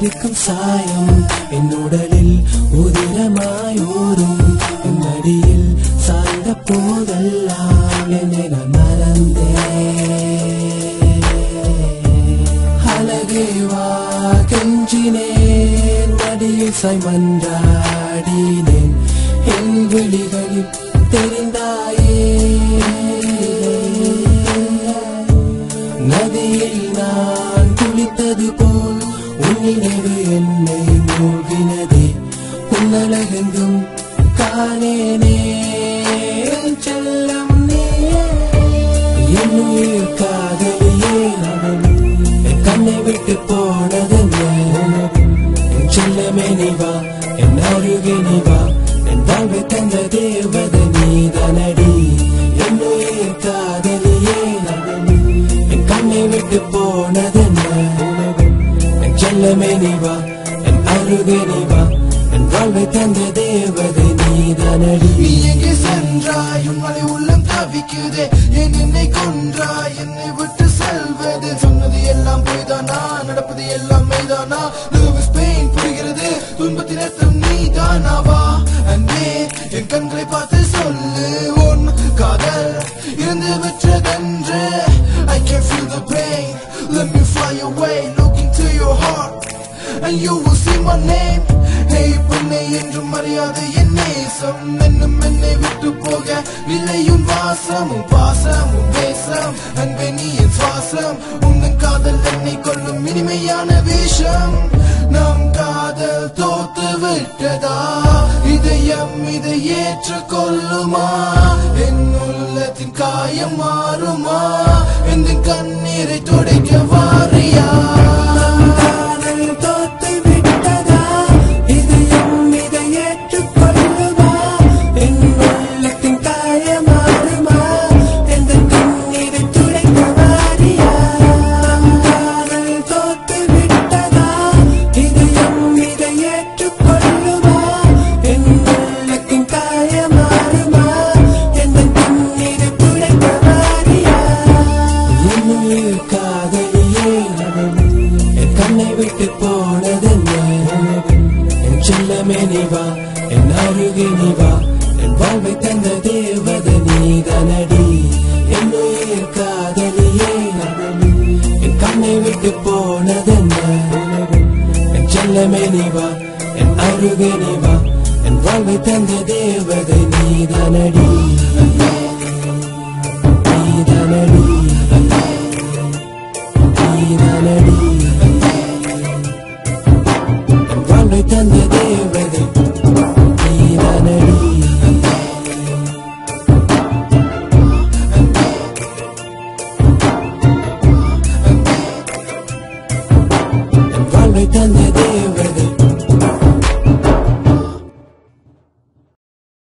இருக்கும் சாயம். என்னுடலில் உதிரமாய் ஊறும். என்னடியில் சாய்ந்த போதெல்லாம் என்னை நான் மறந்தேன். அழகேவா கெஞ்சினேன் நடியில் சைமன்றாடினேன் என் விழிகளில் தெரிந்தாயே. நதியில் நான் குளித்தது போல் நினைவு என்னை மூழ்கினதே உன்னழகெங்கும் காணேனே செல்லம் நீயே. என் காதலியே என் கண்ணை விட்டு போனதென்ன என் செல்லமே நீ வா என் அருகே நீ வா. என் வாழ்வை தந்த தேவத நீதனடி. என் உயிர் காதலியே என் கண்ணை விட்டு போனதென்ன என் செல்லமே நீ வா என் அருகே நீ வா என் வாழ்வை தந்த தேவதை நீதனடி நீ எங்கே சென்றாய் உன் மலை உள்ளம் தவிக்குதே. என் என்னை கொன்றாய் என்னை விட்டு செல்வது. சொன்னது எல்லாம் பொய்தானா? நடப்பது எல்லாம் மெய்தானா? லூவிஸ் பெயின் புரிகிறது துன்பத்தின் அர்த்தம் நீதானாவா அன்பே என் கண்களை பார்த்து சொல்லு. உன் காதல் இருந்து விற்றதென்று I can feel the pain. Let me fly away. And you will see my name hey பொண்ணே என்றும் மரியாதை என் நேசம் என்னும் என்னை விட்டு போக விலையும் வாசமும் பாசமும் தேசம் அன்பே நீ என் சுவாசம். உங்கள் காதல் என்னை கொள்ளும் இனிமையான விஷம். நம் காதல் தோத்து விட்டதா? இதயம் இதை ஏற்றுக்கொள்ளுமா என் உள்ளத்தின் காயம் மாறுமா? எந்த கண்ணீரை துடைக்க என்னை விட்டு போனதென்ன என் செல்லமே நீ வா என் அருகே நீ வா. என் வாழ்வை தந்த தேவத நீ தனடி என்னுயிர் காதலியே என் கண்ணை விட்டு போனதென்ன என் செல்லமே நீ வா என் அருகே நீ வா. என் வாழ்வை தந்த தேவதை நீ தனடி அமைத்தந்த தேவன்